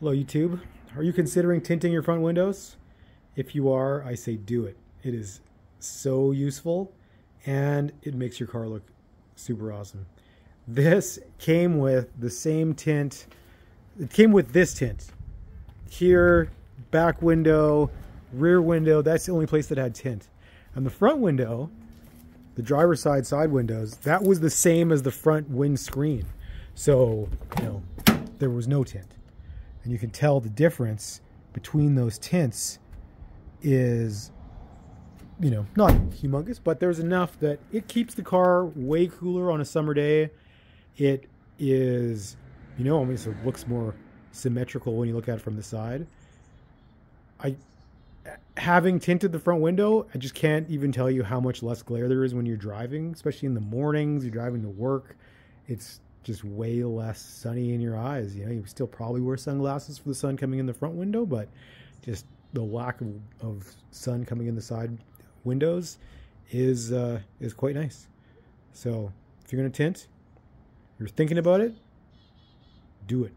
Hello, YouTube. Are you considering tinting your front windows? If you are, I say do it. It is so useful and it makes your car look super awesome. This came with the same tint. It came with this tint. Here, back window, rear window. That's the only place that had tint. And the front window, the driver's side side windows, that was the same as the front windscreen. So, you know, there was no tint. And you can tell the difference between those tints is, you know, not humongous, but there's enough that it keeps the car way cooler on a summer day. It is, you know, mean, it looks more symmetrical when you look at it from the side. I, having tinted the front window, I just can't even tell you how much less glare there is when you're driving, especially in the mornings. You're driving to work. It's just way less sunny in your eyes. You know, you still probably wear sunglasses for the sun coming in the front window, but just the lack of, of sun coming in the side windows is uh, is quite nice. So if you're gonna tint, you're thinking about it, do it.